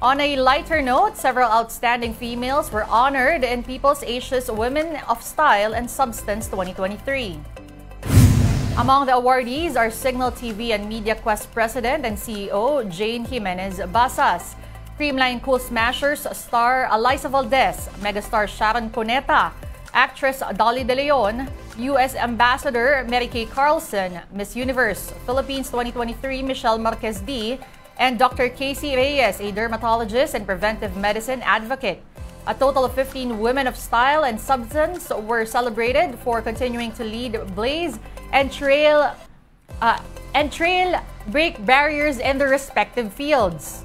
On a lighter note, several outstanding females were honored in PeopleAsia's Women of Style and Substance 2023. Among the awardees are Cignal TV and MediaQuest President and CEO Jane Jimenez Basas, Creamline Cool Smashers star Alyssa Valdez, megastar Sharon Cuneta, actress Dolly De Leon, U.S. Ambassador Mary Kay Carlson, Miss Universe Philippines 2023 Michelle Marquez Dee, and Dr. Casey Reyes, a dermatologist and preventive medicine advocate. A total of 15 women of style and substance were celebrated for continuing to lead Blaze and trail uh, and trail break barriers in their respective fields.